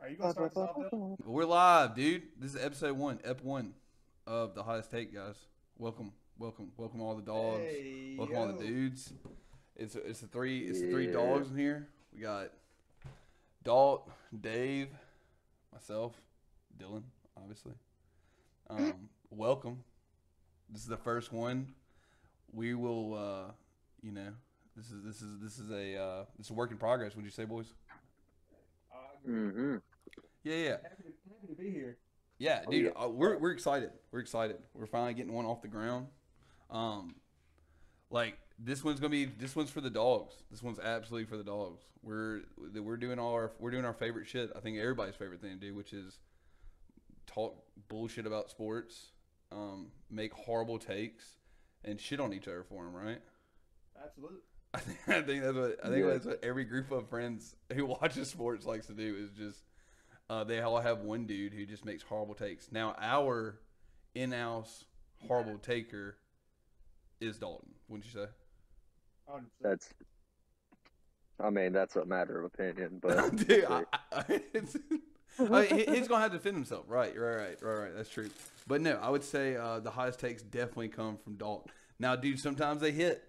Are you gonna start this off, Bill? We're live, dude. This is episode one, ep one of the hottest take, guys. Welcome, welcome, welcome all the dogs. Hey, welcome all the dudes. It's a, it's the three it's the three Yeah. dogs in here. We got Dalt, Dave, myself, Dylan, obviously. Um, welcome. This is the first one. We will, uh, you know, this is this is this is a uh, this is a work in progress. Would you say, boys? I agree. Mm-hmm. Yeah, yeah. Happy to, happy to be here. Yeah, Oh, dude, yeah. Uh, we're we're excited. We're excited. We're finally getting one off the ground. Um, like this one's gonna be this one's for the dogs. This one's absolutely for the dogs. We're we're doing all our we're doing our favorite shit. I think everybody's favorite thing to do, which is talk bullshit about sports, um, make horrible takes, and shit on each other for them. Right? Absolutely. I think, I think that's what I think Yeah. that's what every group of friends who watches sports likes to do is just uh, they all have one dude who just makes horrible takes. Now our in-house horrible taker is Dalton. Wouldn't you say? That's. I mean, that's a matter of opinion, but Dude, I, I, it's, I mean, he's gonna have to defend himself, right? Right, right, right, right. That's true. But no, I would say uh, the hottest takes definitely come from Dalton. Now, dude, sometimes they hit.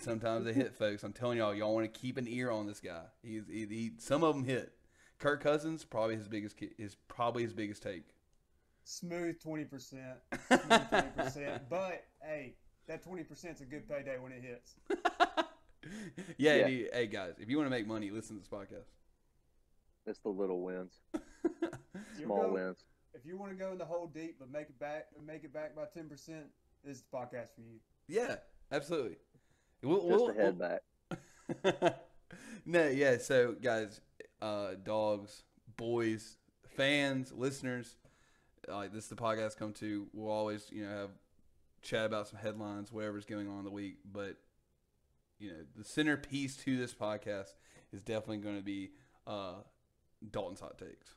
Sometimes they hit, folks. I'm telling y'all, y'all want to keep an ear on this guy. He's he, he, some of them hit. Kirk Cousins probably his biggest is probably his biggest take. Smooth 20%. 20%. but, hey, that 20% is a good payday when it hits. yeah, Yeah. dude, hey guys, if you want to make money, listen to this podcast. it's the little wins, small go- wins. If you want to go in the hole deep but make it back make it back by 10%, this is the podcast for you. yeah, absolutely. We'll, Just we'll- a head back. no, yeah. So, guys, uh, dogs, boys, fans, listeners, uh, this is the podcast come to. We'll always, you know, have chat about some headlines, whatever's going on in the week. But you know, the centerpiece to this podcast is definitely going to be uh, Dalton's hot takes.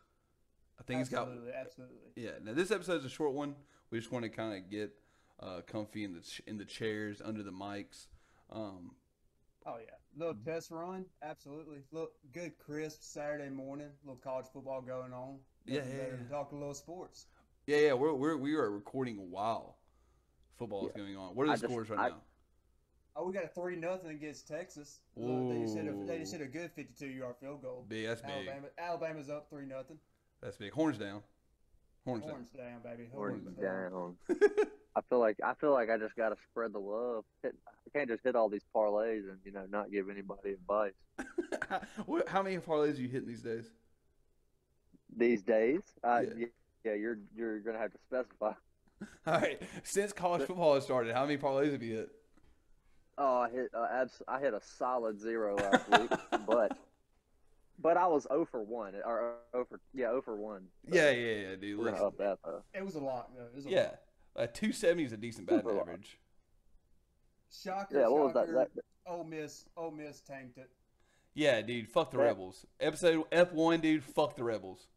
I think he's got absolutely, absolutely. yeah. Now this episode's a short one. We just want to kind of get uh, comfy in the ch- in the chairs under the mics. Um, Oh yeah, little mm-hmm. test run, absolutely. Look, good crisp Saturday morning. little college football going on. Yeah, Nothing yeah, better yeah. talk a little sports. Yeah, yeah, we're, we're we are recording while football is going on. What are I the just- scores right I- now? Oh, we got a three nothing against Texas. Look, They just hit a they just hit a good fifty two yard field goal. Big, that's big. Alabama's up three nothing. That's big. Horns down. Horns, Horns down, baby. Horns Horns down. down. I feel like I feel like I just got to spread the love. I can't just hit all these parlays and you know not give anybody advice. what, how many parlays are you hitting these days? These days, uh, Yeah. yeah. yeah, you're you're gonna have to specify. All right, since college football has started, how many parlays have you hit? Oh, I hit uh, abs- I hit a solid zero last week, but but I was 0 for one or 0 for yeah 0 for one. So Yeah, yeah, yeah, dude. we're gonna up that though. It was a lot though. It was a Yeah, lot. Uh, two seventy is a decent batting Super lot. average. Shocker, Yeah, what was that? shocker. that Ole Miss, Ole Miss tanked it. Yeah, dude. Fuck the That- Rebels. Episode F one, dude. Fuck the Rebels.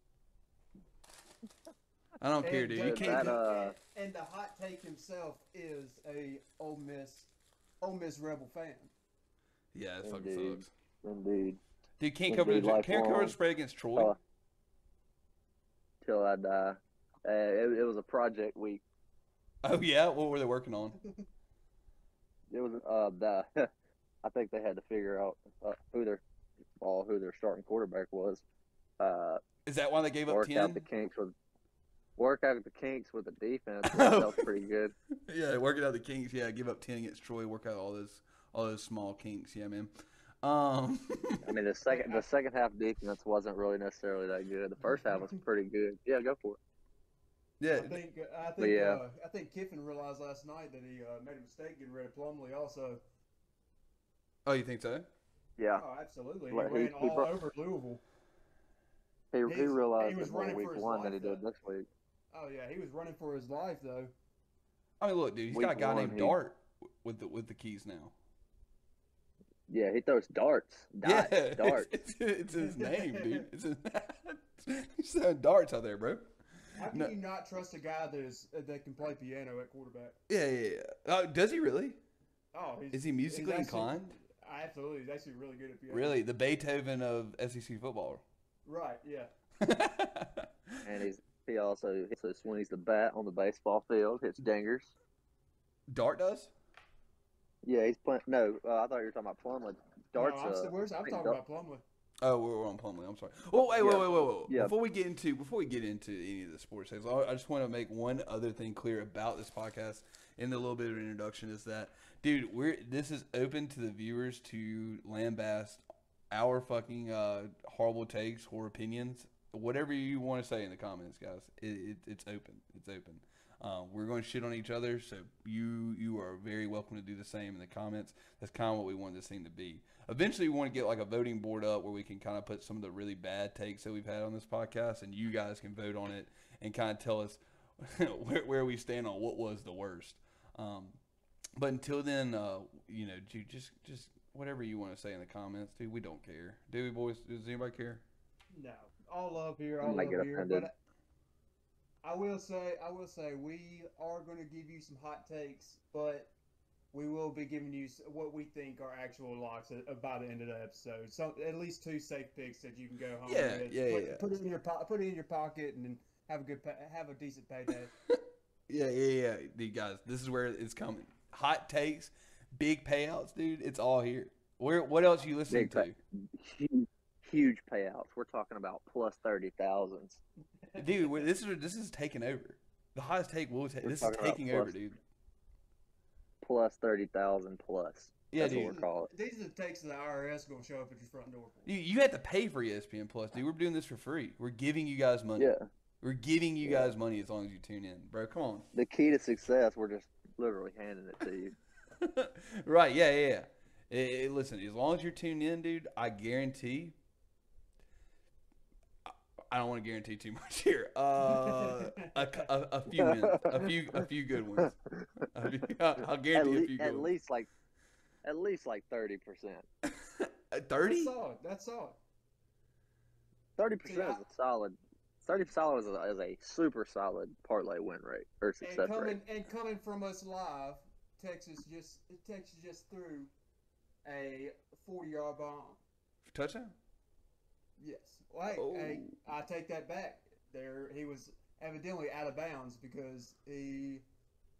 I don't care, dude. You can't. that, uh, and, and the hot take himself is a Ole Miss, Ole Miss Rebel fan. yeah, it fucking Indeed. sucks. indeed. Dude, can't cover the Indeed, can't cover the lifelong. spread against Troy. Uh, till I die. Uh, it, it was a project week. Oh yeah, what were they working on? It was uh the I think they had to figure out uh, who their well who their starting quarterback was. Uh, Is that why they gave up work ten? out the kinks with work out the kinks with the defense. That felt pretty good. yeah, working out the kinks. Yeah, give up ten against Troy. Work out all those all those small kinks. Yeah, man. Um, I mean the second the second half defense wasn't really necessarily that good. The first half was pretty good. Yeah, go for it. Yeah, I think I think yeah. uh, I think Kiffin realized last night that he uh, made a mistake getting rid of Plumlee. Also, oh, you think so? Yeah, oh, absolutely, he Well, he- ran he all brought- over Louisville. he, he realized he was running week for his one than he life, did though. this week. Oh yeah, he was running for his life though. I mean, look, dude, he's Week got a guy one, named he- Dart with the with the keys now. Yeah, he throws darts. Dot, yeah, darts. It's, it's, it's his name, dude. It's his, he's throwing darts out there, bro. How can No. you not trust a guy that is uh, that can play piano at quarterback? Yeah, yeah, yeah. Uh, does he really? Oh, he's, Is he musically he's actually- inclined? Absolutely, he's actually really good at piano. Really, the Beethoven of SEC football. Right? Yeah. And he's he also also swings the bat on the baseball field, hits dingers. Dart does. Yeah, he's playing. No, uh, I thought you were talking about Plumlee. Dart's. no, I'm, uh, I'm talking Dart- about Plumlee. Oh, we're, we're on Plumlee. I'm sorry. Oh, wait, wait, Yeah. wait, wait, wait. Yeah. Before we get into before we get into any of the sports things, I, I just want to make one other thing clear about this podcast in the little bit of introduction is that, dude, we're this is open to the viewers to lambast our fucking uh, horrible takes or opinions, whatever you want to say in the comments, guys. It, it, it's open. It's open. Um, we're going to shit on each other, so you you are very welcome to do the same in the comments. That's kind of what we want this thing to be. Eventually, we want to get like a voting board up where we can kind of put some of the really bad takes that we've had on this podcast, and you guys can vote on it and kind of tell us where, where we stand on what was the worst. Um, but until then, uh, you know, dude, just just whatever you want to say in the comments, dude. We don't care, do we, boys? Does anybody care? No, all love here, all love here. But I, I will say, I will say, we are going to give you some hot takes, but we will be giving you what we think are actual locks at, uh, by the end of the episode. So at least two safe picks that you can go home. Yeah, with. yeah, put, yeah. Put it in your po- put it in your pocket and have a good pay- have a decent payday. Yeah, yeah, yeah, dude, guys. This is where it's coming. Hot takes, big payouts, dude. It's all here. Where? What else you listening Big to? huge, huge payouts. We're talking about plus thirty thousands. dude. This is this is taking over. The highest take will take. We're This is taking over, plus- dude. Plus thirty thousand plus. Yeah, That's dude. what we're calling it. These are the takes that the IRS going to show up at your front door. You, you have to pay for ESPN Plus, dude. We're doing this for free. We're giving you guys money. Yeah. We're giving you Yeah. guys money as long as you tune in, bro. Come on. The key to success, we're just literally handing it to you. right? Yeah, yeah. yeah. Eh, eh, listen, as long as you're tuned in, dude, I guarantee. I- I don't want to guarantee too much here. Uh, a, a, a few wins, a few, a few good ones. A few- I'll at, guarantee a le- few at good least like, at least like thirty percent. ones. That's Thirty? solid. That's solid. Thirty percent is a solid. Thirty solid is a, is a super solid parlay win rate or And success rate. and coming from us live, Texas just Texas just threw a forty yard bomb. Touchdown? Yes. Well, hey, hey, Oh. I take that back. There, he was evidently out of bounds because he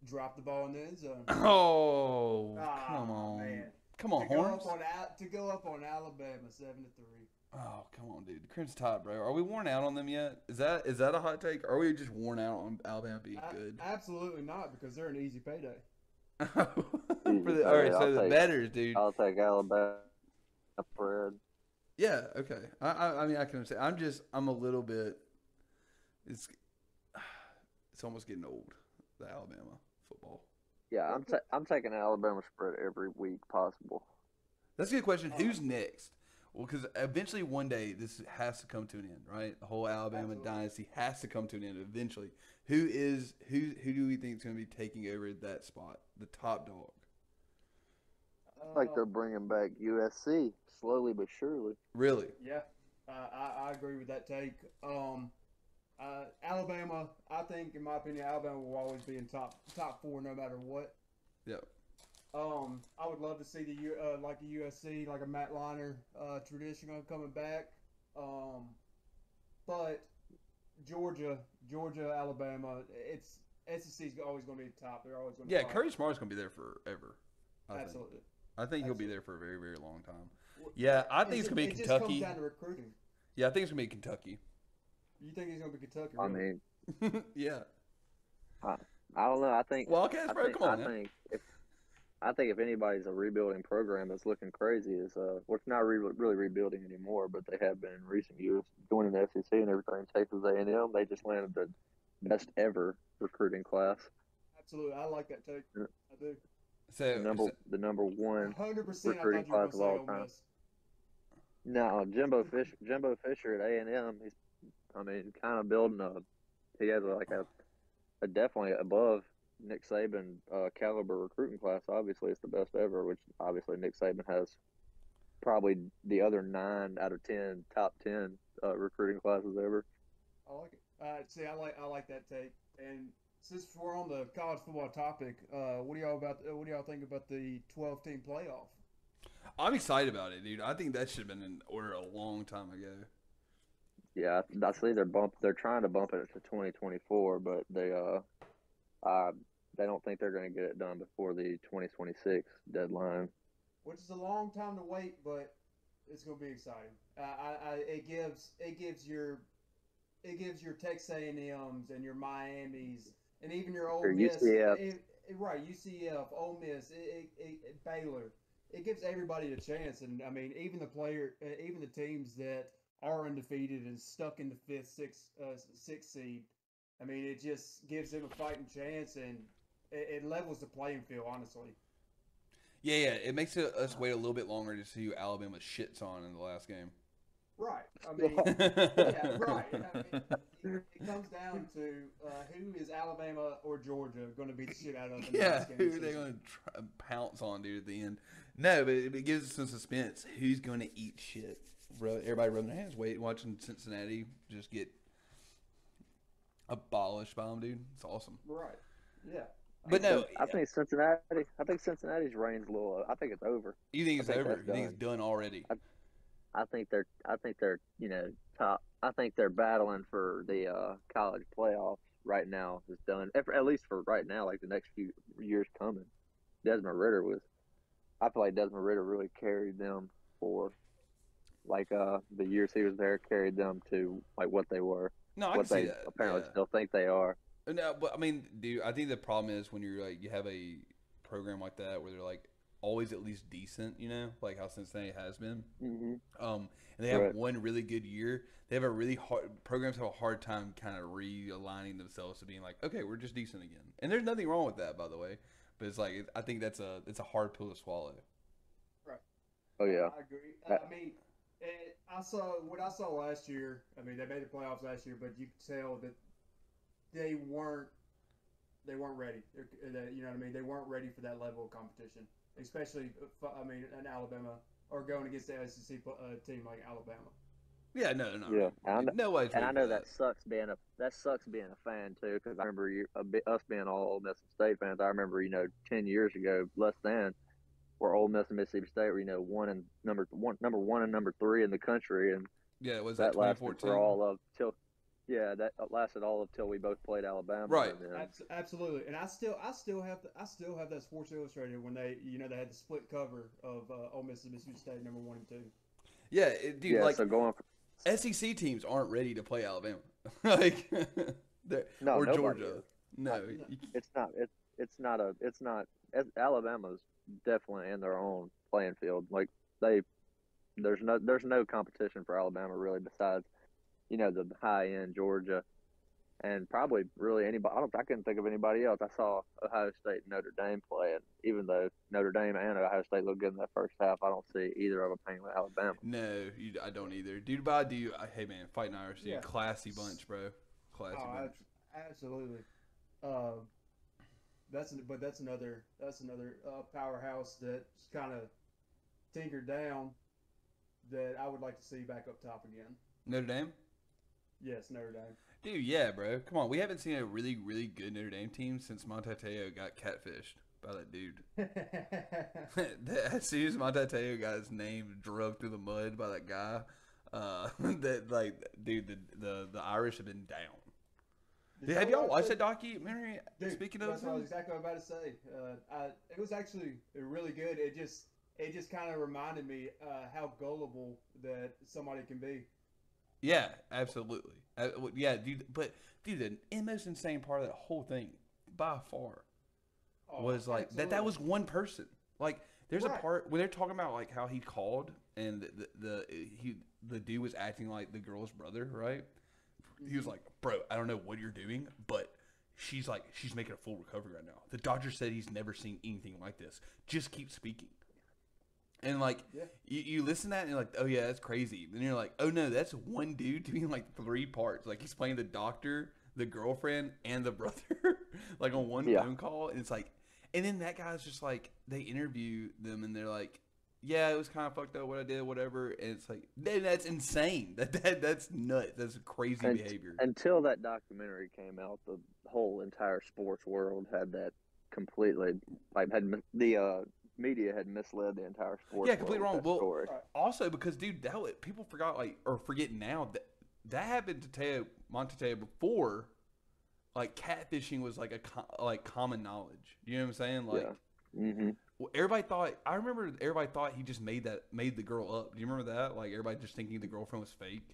dropped the ball in the end zone. Oh, Ah, come on, man. come on, to go horns. up on Al- to go up on Alabama seven to three. Oh, come on, dude. The Crimson Tide, bro. Are we worn out on them yet? Is that is that a hot take? Or are we just worn out on Alabama being A- good? Absolutely not, because they're an easy payday. For the, all right, so I'll the take- betters, dude. I'll take Alabama spread. Yeah, okay. I, I, I mean, I can understand. I'm just, I'm a little bit. It's, it's almost getting old. The Alabama football. Yeah, I'm ta- I'm taking Alabama spread every week possible. That's a good question. Um, Who's next? Well, because eventually one day this has to come to an end, right? The whole Alabama Absolutely. dynasty has to come to an end eventually. Who is who? Who do we think is going to be taking over that spot? The top dog. Like they're bringing back USC slowly but surely. Really? Yeah, uh, I, I agree with that take. Um, uh, Alabama, I think, in my opinion, Alabama will always be in top top four no matter what. Yep. Um, I would love to see the U- uh, like a USC, like a Matt Leinart uh, tradition of coming back. Um, but Georgia, Georgia, Alabama, it's SEC's always going to be the top. They're always going to Yeah, Kirby Smart's going to be there forever. I think. Absolutely. I think he'll be there for a very, very long time. Yeah, I think it's going to be it just comes Kentucky. down to recruiting. Yeah, I think it's going to be Kentucky. You think he's going to be Kentucky? I mean, yeah. I I don't know. I think Wildcats, I bro. think, Come on, I man. think if I think if anybody's a rebuilding program that's looking crazy is uh, well, it's not re- really rebuilding anymore, but they have been in recent years joining the SEC and everything. Texas A and M, they just landed the best ever recruiting class. Absolutely, I like that take. Yeah. I do. So, The number so- the number one. Hundred percent. Recruiting you were going class of all time. Miss. No, Jimbo Fish, Jimbo Fisher at A and M. He's, I mean, kind of building a. He has like a, a definitely above Nick Saban uh, caliber recruiting class. Obviously, it's the best ever. Which obviously Nick Saban has probably the other nine out of ten top ten uh, recruiting classes ever. I like it. Uh, see, I like I like that take. And since we're on the college football topic, uh, what do y'all about? Uh, what do y'all think about the twelve team playoff? I'm excited about it, dude. I think that should have been in order a long time ago. Yeah, I, I see they're bump. They're trying to bump it to 2024, but they uh, uh, they don't think they're going to get it done before the 2026 deadline. which is a long time to wait, but it's gonna be exciting. I, I, I it gives it gives your it gives your Texas A and M's and your Miami's and even your Ole Your Miss, UCF. it- it- right? UCF, Ole Miss, it, it, it, Baylor. It gives everybody a chance, and I mean, even the player, uh, even the teams that are undefeated and stuck in the fifth, sixth, uh, sixth seed. I mean, it just gives them a fighting chance, and it, it levels the playing field. Honestly, Yeah, yeah. It makes us wait a little bit longer to see who Alabama shits on in the last game. Right? I mean. yeah, right. I mean, it, it comes down to uh, who is Alabama or Georgia going to beat the shit out of. In the Yeah, who are they going to pounce on, dude, at the end? No, but it, it gives us some suspense. Who's going to eat shit? Bro, everybody rubbing their hands, wait, watching Cincinnati just get abolished by them, dude. It's awesome. Right. Yeah. But no, I think Cincinnati. I think Cincinnati's reign's a little. I think it's over. you think it's think over? that's You think it's done already? I think they're. I think they're. You know, top. I think they're battling for the uh, college playoffs right now. Is done at at least for right now. Like the next few years coming. Desmond Ridder was. I feel like Desmond Ridder really carried them for, like uh the years he was there, carried them to like what they were, No, I can what see they that. apparently yeah. still think they are. No, but I mean, dude, I think the problem is when you're like you have a program like that where they're like always at least decent, you know, like how Cincinnati has been. hmm Um, and they have Right. one really good year. They have a really hard programs have a hard time kind of realigning themselves to being like, okay, we're just decent again. And there's nothing wrong with that, by the way. But it's like I think that's a it's a hard pill to swallow. Right. Oh yeah. I agree. I mean, it, I saw what I saw last year. I mean, they made the playoffs last year, but you could tell that they weren't they weren't ready. They're, they, you know what I mean? They weren't ready for that level of competition, especially I mean, in Alabama or going against the SEC uh, team like Alabama. Yeah, no, no, Yeah, and I no way. And I know that sucks being a that sucks being a fan too because I remember you, a bit, us being all Ole Miss and State fans. I remember you know ten years ago, less than, where Ole Miss and Mississippi State were you know one and number one number one and number three in the country, and Yeah, was that that lasted for all of till yeah that lasted all of till we both played Alabama. Right. then- absolutely, and I still, I still have, the, I still have that Sports Illustrated when they, you know, they had the split cover of uh, Ole Miss and Mississippi State number one and two. Yeah, it, dude, yeah, like so going for, SEC teams aren't ready to play Alabama, like they're, No, or Georgia. is. No, No. it's not it's it's not a it's not Alabama's definitely in their own playing field. Like they there's no there's no competition for Alabama really besides you know the high end Georgia and probably really anybody. I don't I couldn't think of anybody else. I saw Ohio State and Notre Dame play, and even though Notre Dame and Ohio State looked good in that first half, I don't see either of them hanging with Alabama. no, you, I don't either, dude. But I do. I, hey, man, fighting Irish, dude, Yeah. classy bunch, bro. Classy Oh, bunch. abs- absolutely. Uh, that's an, but that's another that's another uh, powerhouse that's kind of tinkered down that I would like to see back up top again. Notre Dame, Yes, Notre Dame. dude. Yeah, bro. Come on, we haven't seen a really, really good Notre Dame team since Manti Te'o got catfished by that dude. as soon as Manti Te'o got his name drugged through the mud by that guy, uh, that like, dude, the the, the Irish have been down. Did have y'all watched that? that documentary? Dude, Speaking of that's what I was exactly what I was about to say. Uh, I, it was actually really good. It just it just kind of reminded me uh, how gullible that somebody can be. Yeah, absolutely. Uh, yeah, dude. But dude, the most insane part of that whole thing, by far, Oh, was like that. That was one person. Like, there's a part when they're talking about like how he called and the, the, the he the dude was acting like the girl's brother, right? He Mm-hmm. was like, "Bro, I don't know what you're doing, but." She's like she's making a full recovery right now. The doctor said he's never seen anything like this. Just keep speaking. And like Yeah. you, you listen to that and you're like, oh yeah, that's crazy. Then you're like, oh no, that's one dude doing like three parts. Like he's playing the doctor, the girlfriend, and the brother, like on one Yeah. phone call. And it's like, and then that guy's just like, they interview them and they're like, yeah, it was kind of fucked up what I did, whatever. And it's like, that's insane. That, that that's nuts. That's crazy And- behavior. Until that documentary came out, the whole entire sports world had that completely like had the uh, media had misled the entire sport. Yeah, completely wrong. Well, story. Also, because dude, that wa- people forgot like or forget now that that happened to Teo Manti Te'o before. Like catfishing was like a like common knowledge. You know what I'm saying? Like Yeah. hmm well, everybody thought. I remember everybody thought he just made that made the girl up. Do you remember that? Like everybody just thinking the girlfriend was fake.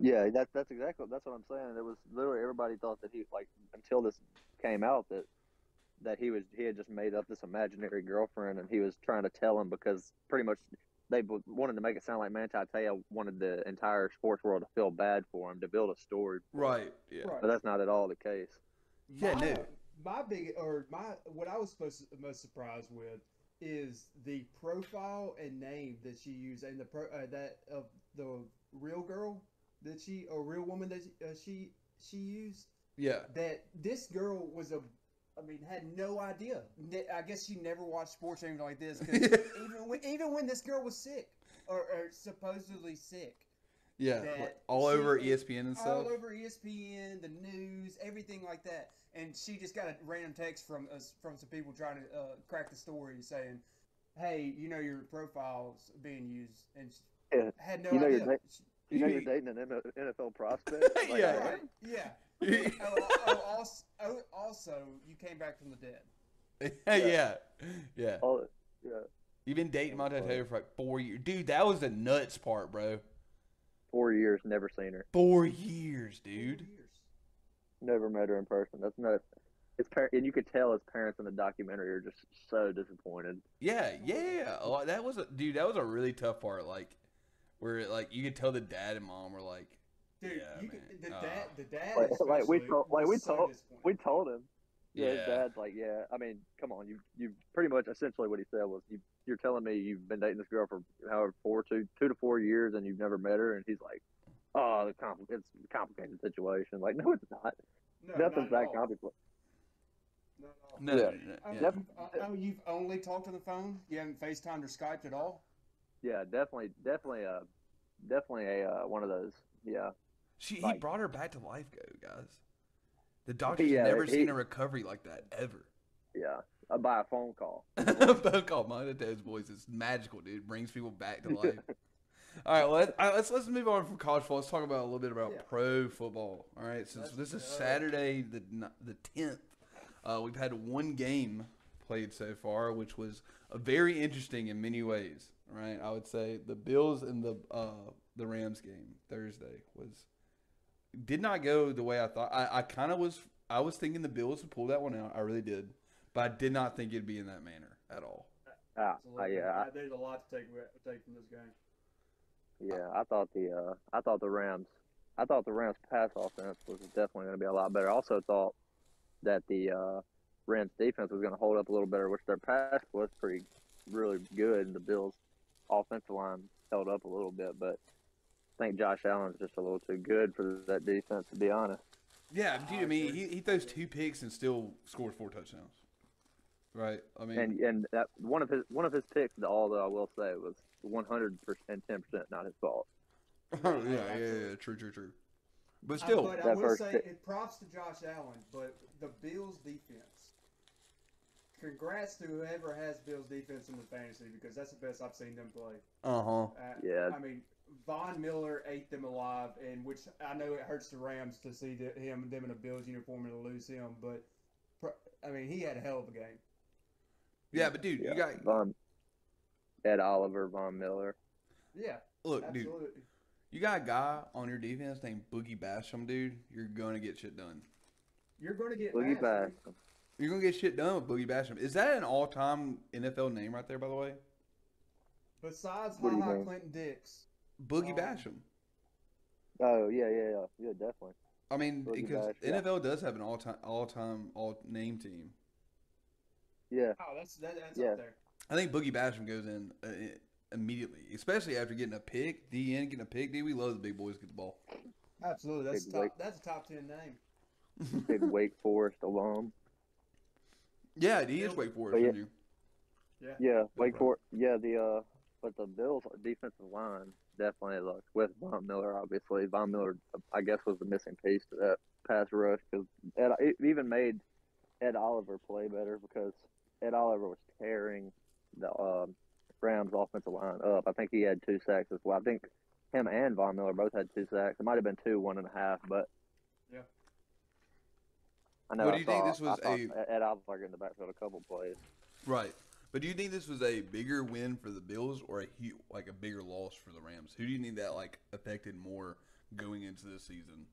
Yeah, that's that's exactly that's what I'm saying. It was literally everybody thought that he like until this came out that that he was he had just made up this imaginary girlfriend and he was trying to tell him because pretty much they wanted to make it sound like Manti Te'o wanted the entire sports world to feel bad for him to build a story, Right. Yeah. Right. but that's not at all the case. Yeah. my, No. my big or my what I was supposed to, most surprised with is the profile and name that she used and the pro, uh, that of the real girl that she or real woman that she, uh, she she used Yeah. that this girl was a I mean had no idea. Ne- I guess she never watched sports or anything like this 'cause even when, even when this girl was sick or, or supposedly sick Yeah. like, all over ESPN and stuff. all over ESPN, the news, everything like that. And she just got a random text from us from some people trying to uh, crack the story, saying, "Hey, you know your profile's being used," and she Yeah. had no You know idea. your da- She- You know you're dating an NFL prospect. Like, Yeah. Right? Yeah. oh, oh, oh also, oh, also, you came back from the dead. yeah. Yeah. all- yeah, You've been dating That's Monte. Taylor for like four years. Dude, that was the nuts part, bro. four years, never seen her, Four years, dude. Four years. never met her in person. That's not. His par- and you could tell his parents in the documentary are just so disappointed. Yeah, yeah. A That was a dude. That was a really tough part. Like, where like you could tell the dad and mom were like, Dude, Yeah, you man. could, the Uh, dad, the dad, Like- like we especially told- like we was so told- We told him. Yeah, his Yeah. dad's like, yeah. I mean, come on, you you pretty much essentially what he said was you you're telling me you've been dating this girl for however four two two to four years and you've never met her, and he's like, oh, the compl- it's a complicated situation. Like, no, it's not. no, Nothing's not that complicated. Not at no, Yeah. no, no, Oh, yeah. You've, oh, oh, you've only talked on the phone. You haven't FaceTimed or Skyped at all. Yeah, definitely, definitely, uh, definitely a uh, one of those. Yeah, She he brought her back to life, guys. The doctor's Yeah, never he- seen a recovery like that ever. yeah. Uh, by a phone call. Phone call Monte Taylor's voice is magical, dude. Brings people back to life. All right, let's all right, let's let's move on from college football. Let's talk about a little bit about Yeah. pro football. All right, since Let's this is. Saturday the the tenth, uh, we've had one game played so far, which was a very interesting in many ways. All right, I would say the Bills and the uh, the Rams game Thursday was did not go the way I thought. I, I kind of was I was thinking the Bills would pull that one out. I really did, but I did not think it'd be in that manner at all. It's uh, yeah, I- there's a lot to take take from this game. yeah. I thought the uh, I thought the Rams, I thought the Rams pass offense was definitely going to be a lot better. I also thought that the uh, Rams defense was going to hold up a little better, which their pass was pretty really good, and the Bills offensive line held up a little bit, but. I think Josh Allen's just a little too good for that defense, to be honest. Yeah, dude. I I mean, he, he throws two picks and still scores four touchdowns. Right. I mean, And and that one of his one of his picks, although I will say, was one hundred percent, ten percent not his fault. yeah, yeah, yeah, yeah, true, true, true. But I- still, but I will say, it props to Josh Allen, but the Bills defense. Congrats to whoever has Bills defense in the fantasy because that's the best I've seen them play. uh huh. Uh, Yeah. I mean, Von Miller ate them alive, and which I know it hurts the Rams to see the, him them in a Bills uniform and to lose him, but I mean, he had a hell of a game. Yeah, but dude, Yeah, you got Von Ed Oliver, Von Miller. Yeah, look, dude, you got a guy on your defense named Boogie Basham, dude. You're gonna get shit done. You're going to get Boogie Basham. Bash. You're gonna get shit done with Boogie Basham. Is that an all-time NFL name right there, by the way? Besides What do Ha Ha? Clinton Dix, Boogie Um, Basham. Oh yeah, yeah, yeah, yeah, definitely. I mean, Boogie because Bash, yeah. NFL does have an all-time, all-time, all-name team. Yeah, oh, that's that, that's Yeah. up there. I think Boogie Basham goes in uh, immediately, especially after getting a pick. The end getting a pick, dude. We love the big boys get the ball. Absolutely, that's Big top. Wake. That's a top ten name. big Wake Forest alum. Yeah, he is Wake Forest, yeah- isn't he? Yeah. Yeah, Wake. Forest. Yeah, the uh, but the Bills defensive line definitely looked with Von Miller. Obviously, Von Miller, I guess, was the missing piece to that pass rush because Ed it even made Ed Oliver play better because Ed Oliver was tearing the um, Rams offensive line up. I think he had two sacks as well. I think him and Von Miller both had two sacks. It might have been two, one and a half, but Yeah. I know. What do I you think this was a- Ed Osberg in the backfield a couple plays? Right. But do you think this was a bigger win for the Bills or a hu like a bigger loss for the Rams? Who do you think that like affected more going into the season?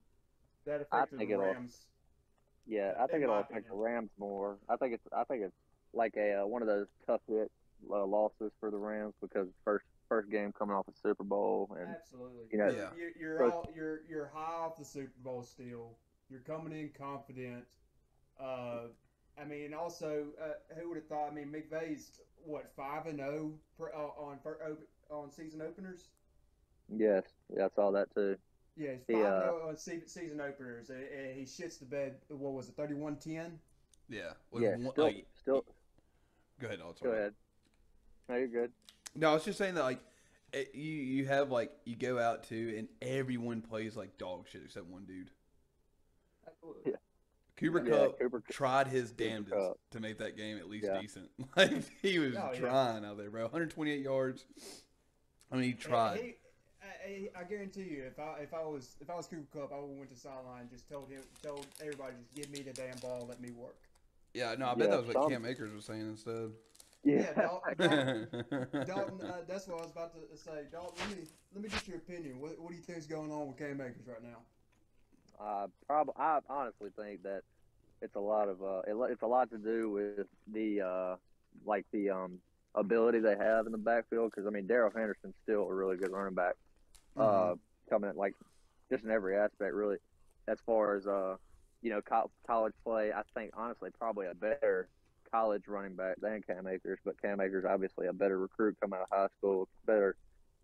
That I affected think the it'll- Rams. Yeah, I think it'll affect the. Rams more. I think it's I think it's like a uh, one of those tough hit uh, losses for the Rams because first first game coming off a Super Bowl and Absolutely. you know- Yeah. You're, you're, But- all, you're, you're high off the Super Bowl still. You're coming in confident. Uh, I mean, also, uh, who would have thought? I mean, McVay's what five and zero uh, on fir- on season openers. yes, yeah, I saw that too. Yeah, he's He, five uh, and zero on se- season openers. and- and he shits the bed. What was it? 31-10? Yeah. With yeah, one- still, like- still, go ahead. I'll go ahead. No, you're good. No, I was just saying that like it, you you have like you go out to and everyone plays like dog shit except one dude. Absolutely. Yeah. Cooper Yeah, Kupp Cooper- tried his Cooper damnedest Kupp. to make that game at least Yeah. decent. Like he was Oh, yeah. trying out there, bro. 128 yards. I mean, he tried. He- I, I, I guarantee you, if I if I was if I was Cooper Kupp, I would have went to sideline just told him told everybody just give me the damn ball, let me work. yeah, no, I bet that was what some- Cam Akers was saying instead. Yeah, Dal- Dalton, yeah, Dalton uh, that's what I was about to say. Dalton, let me let me get your opinion. What what do you think is going on with Cam Akers right now? Uh, prob- I honestly think that it's a lot of uh, it, it's a lot to do with the uh, like the um ability they have in the backfield. Because I mean, Darrell Henderson's still a really good running back. Uh, coming in like just in every aspect, really. As far as uh, you know, co- college play, I think honestly probably a better college running back than Cam Akers. But Cam Akers obviously a better recruit coming out of high school, better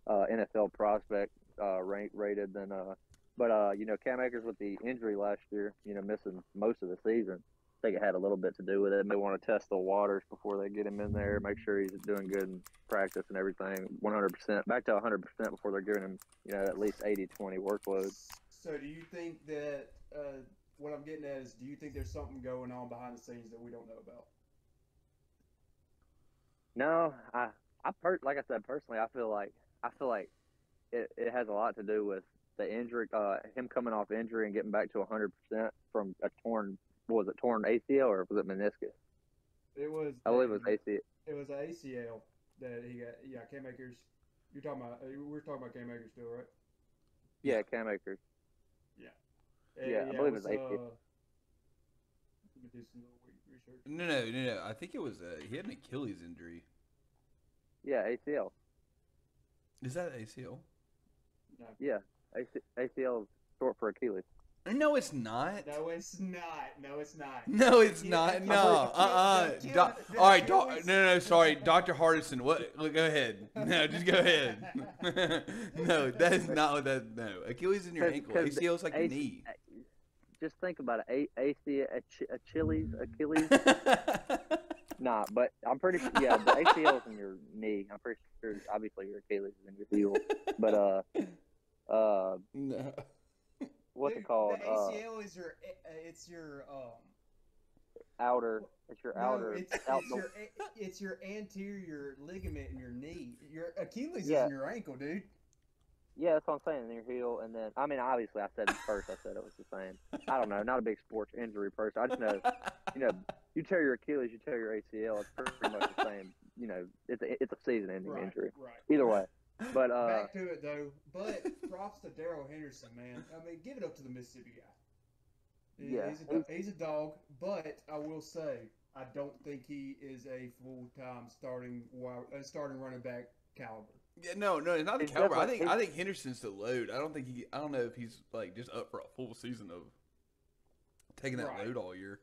uh, NFL prospect uh, rank rated than uh. But uh, you know, Cam Akers with the injury last year, you know, missing most of the season. I think it had a little bit to do with it. They want to test the waters before they get him in there, make sure he's doing good in practice and everything. 100%, back to 100% before they're giving him, you know, at least 80-20 workload. So do you think that uh, what I'm getting at is, do you think there's something going on behind the scenes that we don't know about? No, I, I per- like I said personally, I feel like I feel like it, it has a lot to do with the injury, uh, him coming off injury and getting back to 100% from a torn, what was it, torn ACL or was it meniscus? It was. I believe it was ACL. It was an ACL that he got. Yeah, Cam Akers. You're talking about. uh, We're talking about Cam Akers still, right? Yeah, Cam Akers. Uh, Yeah, I believe it was uh, ACL. Let me do some little re- research. No, no, no, no. I think it was uh, he had an Achilles injury. Yeah, ACL. Is that ACL? No. Yeah, AC- ACL is short for Achilles. No, it's not. No, it's not. No, it's not. No, it's Yeah, not. No. pretty- Uh. uh the Achilles- Doc- the all right. Doc- Achilles- no, no, no. Sorry, Doctor Hardison. What? Look, go ahead. No, just go ahead. no, that is not what that. No, Achilles in your 'Cause- ankle. 'cause the ACL is like A- knee. Just think about it. A- ACL, Ach- Achilles, Achilles. nah, but I'm pretty sure. Yeah, the ACL is in your knee. I'm pretty sure. Obviously, your Achilles is in your heel. But uh, uh, no. what's Dude, it called? The Uh, ACL is your. uh, It's your. Um. outer. It's your No, outer. it's, out it's your, it's your anterior ligament in your knee. Your Achilles is in your ankle, dude. Yeah, that's what I'm saying. In your heel, and then I mean, obviously, I said it first. I said it was the same. I don't know. Not a big sports injury person. I just know, you know, you tear your Achilles, you tear your ACL. It's pretty much the same. You know, it's a it's a season-ending Right, injury. right. Either way, but uh, Back to it though. But props to Darrell Henderson, man. I mean, give it up to the Mississippi guy. Yeah, he's a, he's a dog. But I will say, I don't think he is a full time starting wi- uh, starting running back caliber. Yeah, no, no, not the caliber. I think I think Henderson's the load. I don't think he. I don't know if he's like just up for a full season of taking that Right. load all year.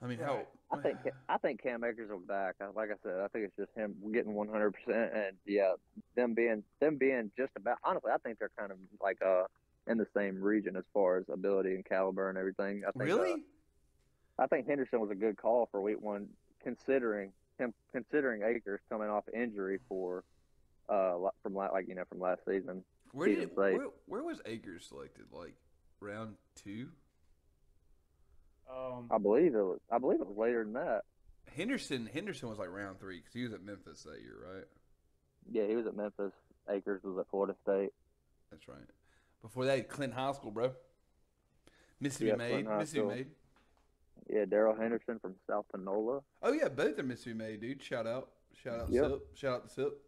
I mean, Right. I think I think Cam Akers will be back. Like I said, I think it's just him getting 100, percent and yeah, them being them being just about. Honestly, I think they're kind of like uh in the same region as far as ability and caliber and everything. I think, uh, really. I think Henderson was a good call for week one, considering him considering Akers coming off injury for uh from like you know from last season. Where he did where, where was Akers selected? Like round two. Um, I believe it was. I believe it was later than that. Henderson Henderson was like round three because he was at Memphis that year, right? Yeah, he was at Memphis. Akers was at Florida State. That's right. Before that, Clinton High School, bro. Mississippi Yeah, made. Mississippi made. Yeah, Darrell Henderson from South Panola. Oh yeah, both are Mississippi made, dude. Shout out. Shout out Yep. Sip. Shout out to Sip.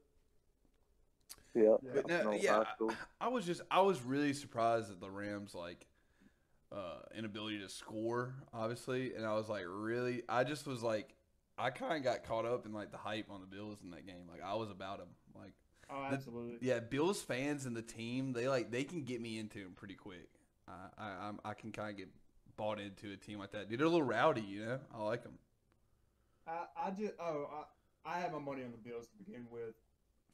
Yeah, Yeah. But no, Panola yeah, High School. I was just I was really surprised that the Rams like uh inability to score, obviously, and I was like really I just was like I kind of got caught up in like the hype on the Bills in that game. Like I was about them. Like Oh, The- absolutely. yeah, Bills fans and the team, they like they can get me into them pretty quick. I I I'm, I can kind of get bought into a team like that. Dude, they're a little rowdy, you know. I like them I, I just oh I, I have my money on the Bills to begin with.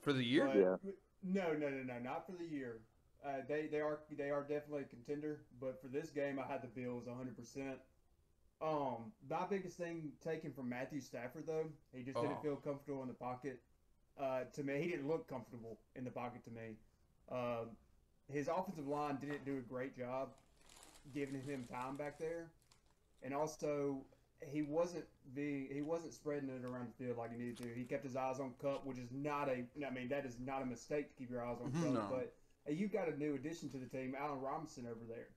for the year. But- Yeah. No, no, no, no, not for the year. Uh, they they are they are definitely a contender, but for this game, I had the Bills 100. percent Um, my biggest thing taken from Matthew Stafford though, he just Oh. didn't feel comfortable in the pocket. Uh, to me, he didn't look comfortable in the pocket to me. Um, his offensive line didn't do a great job giving him time back there, and also he wasn't being he wasn't spreading it around the field like he needed to. He kept his eyes on Kupp, which is not a I mean that is not a mistake to keep your eyes on Kupp, No. but uh, you got a new addition to the team, Allen Robinson over there.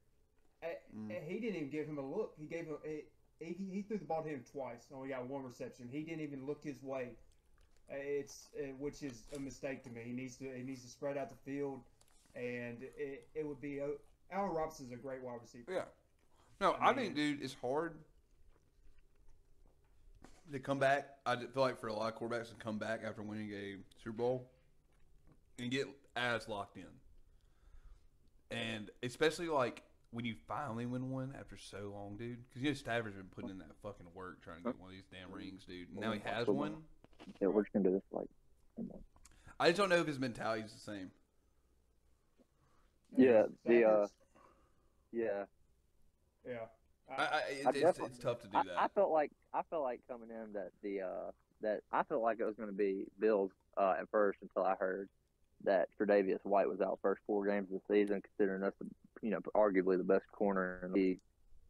Mm. He didn't even give him a look. He gave him he, he, he threw the ball to him twice. Only got one reception. He didn't even look his way. Uh, It's uh, which is a mistake to me. He needs to he needs to spread out the field, and it, it would be a, Allen Robinson's a great wide receiver. Yeah. No, I I, think, mean- dude, it's hard to come back. I feel like for a lot of quarterbacks to come back after winning a Super Bowl and get as locked in, and especially like when you finally win one after so long, dude. Because you know Stafford's been putting in that fucking work trying to get one of these damn rings, dude. And now he has one. Yeah, we're just gonna do this like. I just don't know if his mentality is the same. Yeah, the, uh, Yeah, yeah. I, I, it, I it's, it's tough to do I, that. I felt like I felt like coming in that the uh that I felt like it was going to be Bills uh, at first until I heard that Tre'Davious White was out first four games of the season, considering that's the you know arguably the best corner in the league,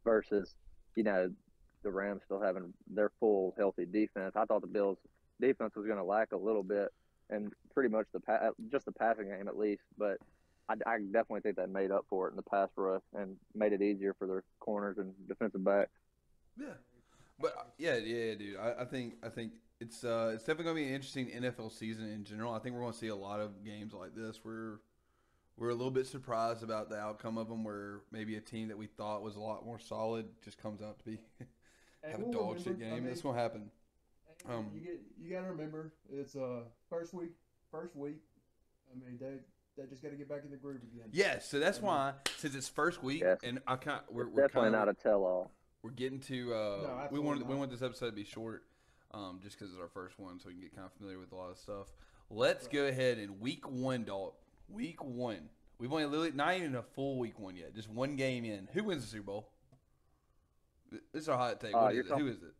versus you know the Rams still having their full healthy defense. I thought the Bills defense was going to lack a little bit, and pretty much the pa- just the passing game at least, but. I, I definitely think that made up for it in the pass rush and made it easier for their corners and defensive backs. Yeah, but yeah, yeah, dude. I, I think I think it's uh it's definitely gonna be an interesting NFL season in general. I think we're gonna see a lot of games like this where we're a little bit surprised about the outcome of them. Where maybe a team that we thought was a lot more solid just comes out to be And have a we'll dog shit remember- I game. mean, That's gonna happen. Um, you get you got to remember it's uh first week first week. I mean they they just got to get back in the groove again. Yes, so that's I mean- why since it's first week Yes. and I can't we're, It's we're definitely kind not a tell-all. we're getting to uh No, we absolutely want we want this episode to be short um just because it's our first one so we can get kind of familiar with a lot of stuff. Let's go ahead and week one dog. Week one. We've only literally not even a full week one yet. Just one game in. Who wins the super bowl? This is our hot take. Uh, is it? Who talking- is it?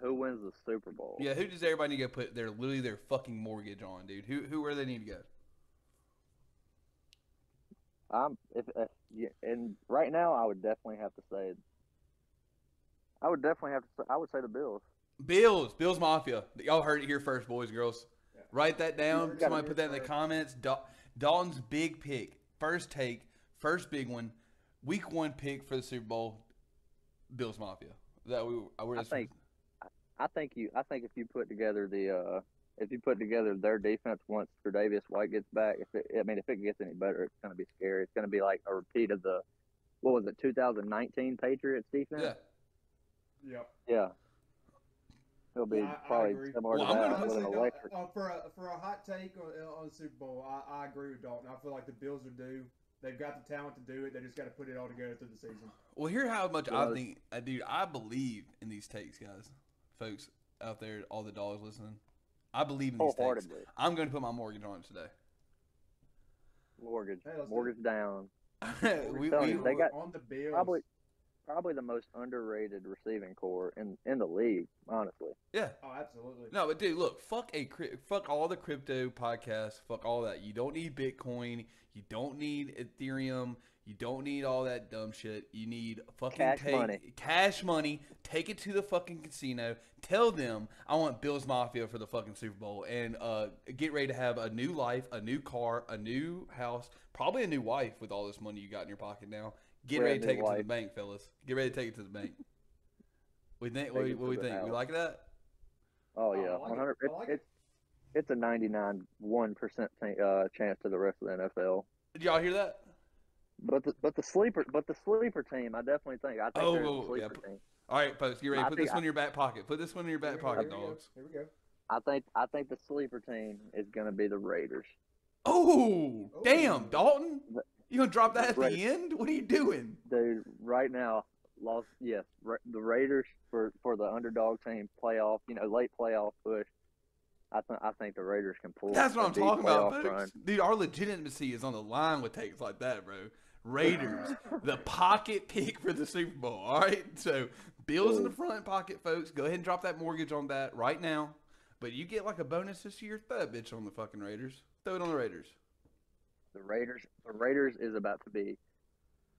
Who wins the Super Bowl? yeah who does everybody need to go put their literally their fucking mortgage on dude? Who who where they need to go? I'm if, if yeah, and right now I would definitely have to say. I would definitely have to. Say, I would say the Bills. Bills, Bills Mafia. Y'all heard it here first, boys and girls. Yeah. Write that down. Somebody put that in the comments. Dal- Dalton's big pick, first take, first big one, week one pick for the Super Bowl. Bills Mafia. That we. I, I think- I think you. I think if you put together the. uh if you put together their defense once Tre'Davious White gets back, if it, I mean, if it gets any better, it's going to be scary. It's going to be like a repeat of the, what was it, 2019 Patriots defense? Yeah. Yep. Yeah. It'll be Yeah, I- I probably agree. similar Well, to I'm that gonna- an Honestly, electric. uh, for a for a hot take on, on the Super Bowl, I, I agree with Dalton. I feel like the Bills are due. They've got the talent to do it. They just got to put it all together through the season. Well, hear how much Yeah. I think, uh, dude. I believe in these takes, guys, folks out there, all the dogs listening. I believe in these takes. I'm going to put my mortgage on it today. Mortgage. Hey, let's do Mortgage down. we, telling we, you, they got on the Bills. Probably, probably the most underrated receiving corps in in the league. Honestly. yeah. Oh, absolutely. No, but dude, look, fuck a cri- fuck all the crypto podcasts, fuck all that. You don't need Bitcoin, you don't need Ethereum, You don't need all that dumb shit. You need fucking Cash take, money. cash money. Take it to the fucking casino. Tell them I want Bills Mafia for the fucking Super Bowl, and uh, get ready to have a new life, a new car, a new house, probably a new wife with all this money you got in your pocket now. Get ready to take it to the bank, fellas. Get ready to take it to the bank. We think. What, it what we the think? We like that? Oh Oh, I yeah, like it. one hundred. I like it. It's it's a ninety nine one percent uh, chance to the rest of the NFL. Did y'all hear that? But the but the sleeper but the sleeper team, I definitely think I think Oh, they're the yeah, sleeper p- team. All right, folks, get ready. I Put think this one in your back pocket. Put this one in your back Here go, pocket, here we go, dogs. Here we go. I think I think the sleeper team is going to be the Raiders. Oh, Oh. damn, Dalton. You gonna drop that at Right. the end? What are you doing? Dude, right now, lost yes, Ra- the Raiders for for the underdog team playoff, you know, late playoff push. I think I think the Raiders can pull. That's what I'm talking about, run. Dude, our legitimacy is on the line with takes like that, bro. Raiders, the pocket pick for the Super Bowl. All right, so Bills in the front pocket, folks. Go ahead and drop that mortgage on that right now. But you get like a bonus this year. Throw that bitch on the fucking Raiders. Throw it on the Raiders. The Raiders, the Raiders is about to be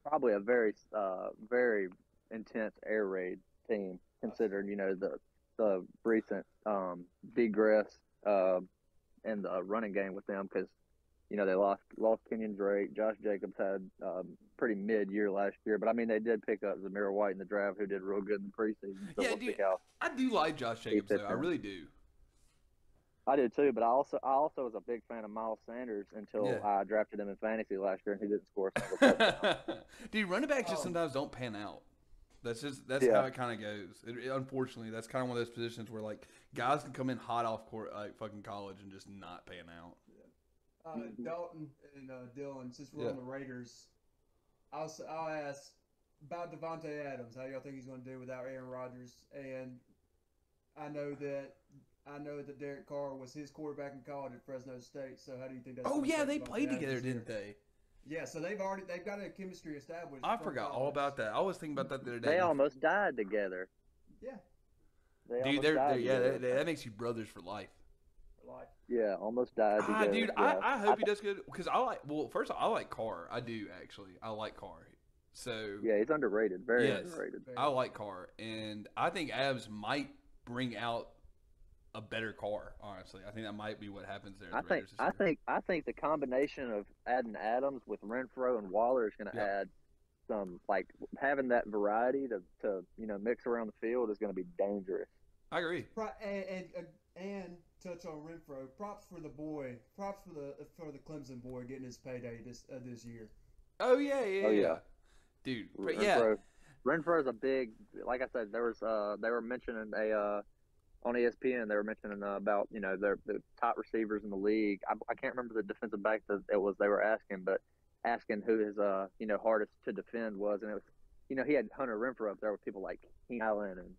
probably a very, uh, very intense air raid team, considering you know the the recent um, degress uh, and the running game with them because you know they lost lost Kenyan Drake, Josh Jacobs had um, pretty mid year last year, but I mean they did pick up Zamir White in the draft who did real good in the preseason. So Yeah, we'll dude. I do like Josh Jacobs though. I really do. I did too, but I also I also was a big fan of Miles Sanders until Yeah. I drafted him in fantasy last year and he didn't score a single. Dude, running backs just Oh. sometimes don't pan out. That's just that's Yeah. how it kind of goes. It, it- unfortunately, that's kind of one of those positions where like guys can come in hot off court like fucking college and just not pan out. Uh, Dalton and uh, Dylan, since we're Yeah. on the Raiders, I'll I'll ask about Davante Adams. How y'all think he's going to do without Aaron Rodgers? And I know that I know that Derek Carr was his quarterback in college at Fresno State. So how do you think that's? Oh yeah, they played together, year? didn't they? Yeah, so they've already they've got a chemistry established. I from forgot all about that. I was thinking about that the other day. They almost died together. Yeah, They Dude, they're, they're yeah, they, they- that makes you brothers for life. like yeah, almost died Ah, dude, yeah. I, I hope he does good because I like. Well, first of all, I like Carr. I do actually. I like Carr. So Yeah, he's underrated. Very Yes. underrated. I like Carr, and I think Abs might bring out a better Carr. Honestly, I think that might be what happens there. I the think I think I think the combination of adding Adams with Renfrow and Waller is going to Yeah. add some like having that variety to, to you know mix around the field is going to be dangerous. I agree. And, and uh, and touch on Renfrow. Props for the boy. Props for the for the Clemson boy getting his payday this uh, this year. Oh yeah, yeah, Oh, yeah. yeah. dude. But yeah, Renfrow, Renfrow is a big like I said. There was uh they were mentioning a uh on ESPN they were mentioning uh, about you know their the top receivers in the league. I, I can't remember the defensive back that it was they were asking, but asking who his uh you know hardest to defend was, and it was you know he had Hunter Renfrow up there with people like Keenan Allen and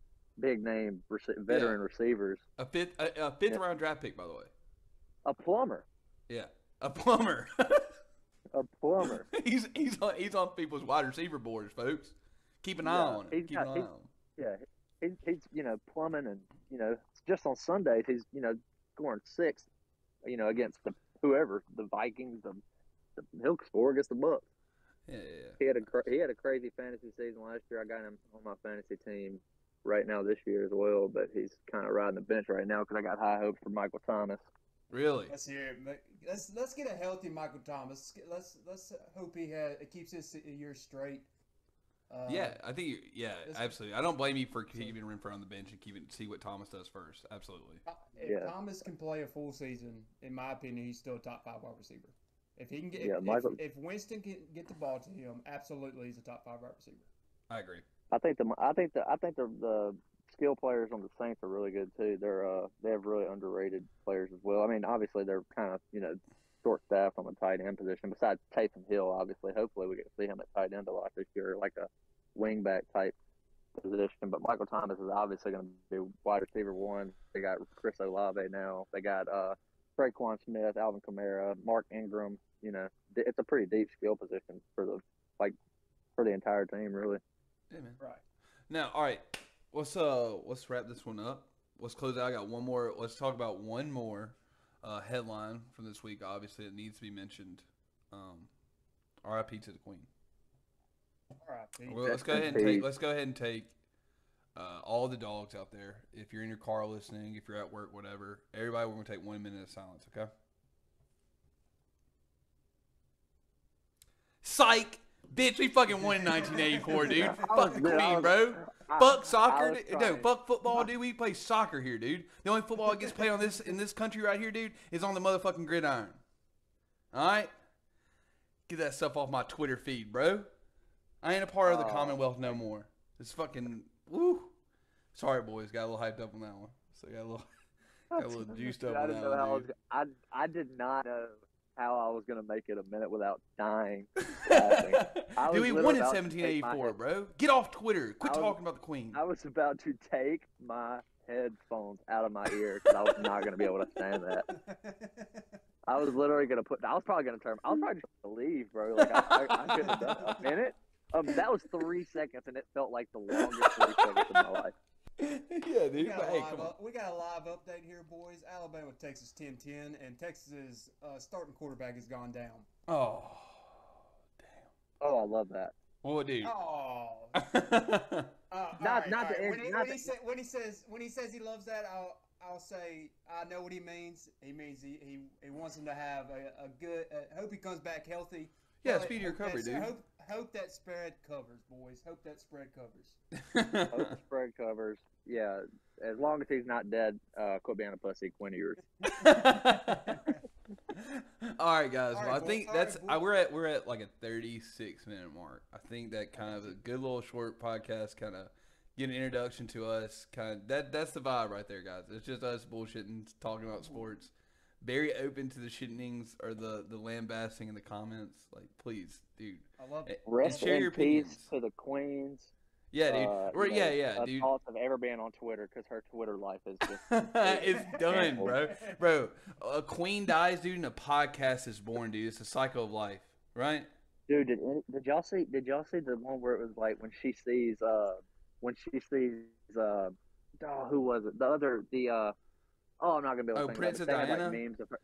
big name rece- veteran receivers. a fifth, a, a fifth Yeah. round draft pick, by the way. A plumber, Yeah, a plumber. a plumber. he's he's on he's on people's wide receiver boards, folks. Keep an eye on it. Keep got- an eye on. him. Yeah, he, he's you know plumbing and you know just on Sundays he's you know scoring six, you know against the whoever the Vikings the, the he'll score against the Bucks. Yeah, yeah, He had a cra- he had a crazy fantasy season last year. I got him on my fantasy team right now this year as well, but he's kind of riding the bench right now because I got high hopes for Michael Thomas. Really? Let's hear it. Let's let's get a healthy Michael Thomas. Let's let's, let's hope he has it keeps his year straight. Uh, yeah, I think. you- Yeah, absolutely. I don't blame you for keeping Renfrow on the bench and keeping see what Thomas does first. Absolutely. Uh, If Yeah. Thomas can play a full season, in my opinion, he's still a top five wide receiver. If he can get, Yeah, if, Michael- if, if Winston can get the ball to him, absolutely, he's a top five wide receiver. I agree. I think the I think the I think the the skill players on the Saints are really good too. They're uh they have really underrated players as well. I mean, obviously they're kind of you know short staffed on the tight end position. Besides Taysom Hill, obviously, hopefully we get to see him at tight end a lot this year, like a wingback type position. But Michael Thomas is obviously going to be wide receiver one. They got Chris Olave now. They got uh Tre'Quan Smith, Alvin Kamara, Mark Ingram. You know, it's a pretty deep skill position for the like for the entire team, really. Yeah, man. Right. Now, all right. Let's uh let's wrap this one up. Let's close out. I got one more. Let's talk about one more uh, headline from this week. Obviously, it needs to be mentioned. Um, R.I.P. to the Queen. R.I.P. Well, let's go ahead and take. Let's go ahead and take uh, all the dogs out there. If you're in your car listening, if you're at work, whatever, everybody, we're gonna take one minute of silence. Okay. Psych, bitch. We fucking won in 1984, dude. I was- Fuck the queen, bro. Fuck soccer, dude. no. Fuck football, dude. We play soccer here, dude. The only football that gets played on this in this country right here, dude, is on the motherfucking gridiron. All right, get that stuff off my Twitter feed, bro. I ain't a part of the Oh. Commonwealth no more. It's fucking woo. Sorry, boys. Got a little hyped up on that one. So got a little, got a little juiced up I on didn't that know how I one, was. I I did not know how I was gonna make it a minute without dying. dude. We won in about to take my 1784, bro. Get off Twitter. Quit was- talking about the Queen. I was about to take my headphones out of my ear because I was not gonna be able to stand that. I was literally gonna put. I was probably gonna turn. I was probably just gonna leave, bro. Like I, I, I couldn't have done a minute. Um, that was three seconds, and it felt like the longest three seconds of my life. yeah, We dude. got, But a hey, live come on. we got a live update here, boys. Alabama, Texas 10-10, and Texas's uh, starting quarterback has gone down. Oh, damn. Oh, I love that. well, dude. Oh, Oh. Uh, Not- alright, not the end- when, he, not when, the- he sa- when he says when he says he loves that, I'll I'll say I know what he means. He means he he, he wants him to have a, a good. Uh, hope he comes back healthy. Yeah, But speedy recovery, dude. Hope, hope that spread covers, boys. Hope that spread covers. Hope the spread covers. Yeah, as long as he's not dead, uh, quit being a pussy, Quinn Ewers. All right, guys. All well, right, I boy- think all that's right, I, we're at we're at like a 36 minute mark. I think that kind of a good little short podcast, kind of get an introduction to us. Kind of that that's the vibe right there, guys. It's just us bullshitting, talking about sports. Very open to the shitnings or the the lambasting in the comments. Like, please, dude. I love it. And Rest share in your peace opinions. to the Queens. Yeah, dude. Uh, Or- you yeah, yeah, uh, dude. Thoughts of ever been on Twitter because her Twitter life is just. it's done, bro. Bro, a queen dies, dude, and a podcast is born, dude. It's a cycle of life, right? Dude, did did y'all see? Did y'all see the one where it was like when she sees uh when she sees uh oh who was it the other the uh oh I'm not gonna be able to Oh, think Princess about it. They had, like memes of her.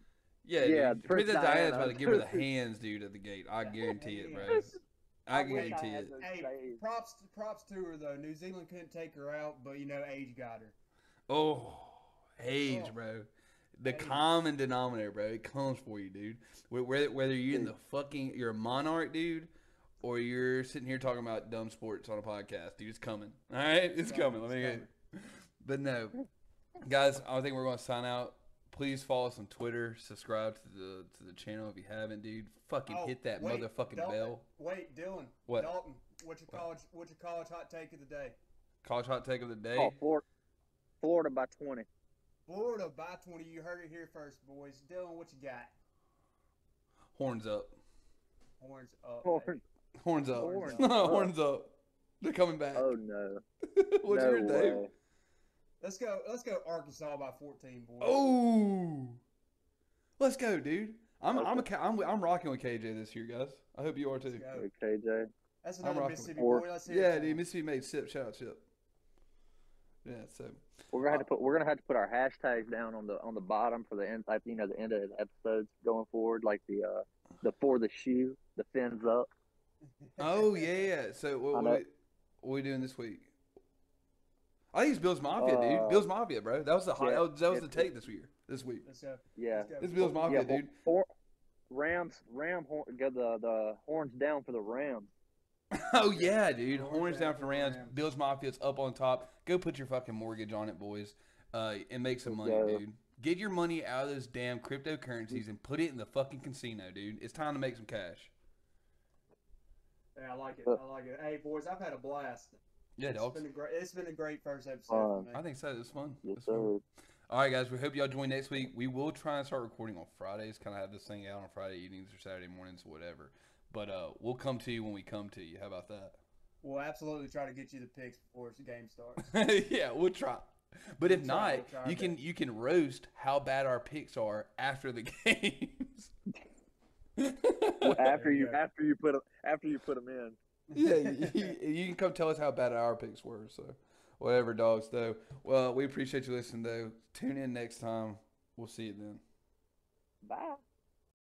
Yeah, Yeah, dude. Prince Princess Diana's Diana. about to give her the hands, dude, at the gate. I guarantee it, bro. Yes. I guarantee had it. Hey, props props to her though. New Zealand couldn't take her out, but you know age got her. Oh, age, Oh. bro. The Age. common denominator, bro. It comes for you, dude. Whether whether you're in the fucking you're a monarch, dude, or you're sitting here talking about dumb sports on a podcast, dude, it's coming. All right, it's coming. Let me It's get. But no, guys, I think we're going to sign out. Please follow us on Twitter. Subscribe to the to the channel if you haven't, dude. Fucking Oh, hit that wait, motherfucking Dalton, bell. Wait, Dylan. What? Dalton, what's your college what's your college hot take of the day? College hot take of the day. Oh, Florida, Florida by twenty. Florida by twenty. You heard it here first, boys. Dylan, what you got? Horns up. Horns up. Horns. Horns up. Horns Horns, up. up. They're coming back. Oh no, What's no your Dave? Way. Let's go. Let's go. Arkansas by fourteen, boys. Oh, let's go, dude. I'm I'm, a, Okay. K- I'm I'm rocking with KJ this year, guys. I hope you are too. Let's go. Okay, That's another Mississippi boy. Let's hear Yeah, for dude. Mississippi made sip. Shout out Chip. Yeah, so We're gonna have to put we're gonna have to put our hashtags down on the on the bottom for the end like you know the end of the episodes going forward like the uh the for the shoe the fins up oh yeah, yeah. So what, what, know. we, what we doing this week? I think it's Bill's Mafia, Uh, dude. Bill's Mafia, bro. That was the high, yeah, that was, that was yeah. the take this year, this week. Let's yeah Let's. It's Bill's Mafia, yeah dude. Hor- Rams Ram horn, get the the horns down for the Rams Oh yeah, dude. Horns Horns down down for for Rams. Rams. Bill's Mafia's up on top. Go put your fucking mortgage on it, boys, uh, and make some money, go. dude. Get your money out of those damn cryptocurrencies and put it in the fucking casino, dude. It's time to make some cash. Yeah, I like it. Uh, I like it. Hey, boys, I've had a blast. Yeah, It's dogs. been a great. It's been a great first episode Fun. for me. I think so. It's fun. yes fun. sir All right, guys. We hope y'all join next week. We will try and start recording on Fridays. Kind of have this thing out on Friday evenings or Saturday mornings, whatever. But uh, we'll come to you when we come to you. How about that? We'll absolutely try to get you the picks before the game starts. yeah, we'll try. But if We'll try, not, we'll you can best. you can roast how bad our picks are after the games. after you Yeah. after you put 'em- after you put them in yeah, you, you can come tell us how bad our picks were. So, whatever, dogs. Though, well, we appreciate you listening. Though, tune in next time. We'll see you then. bye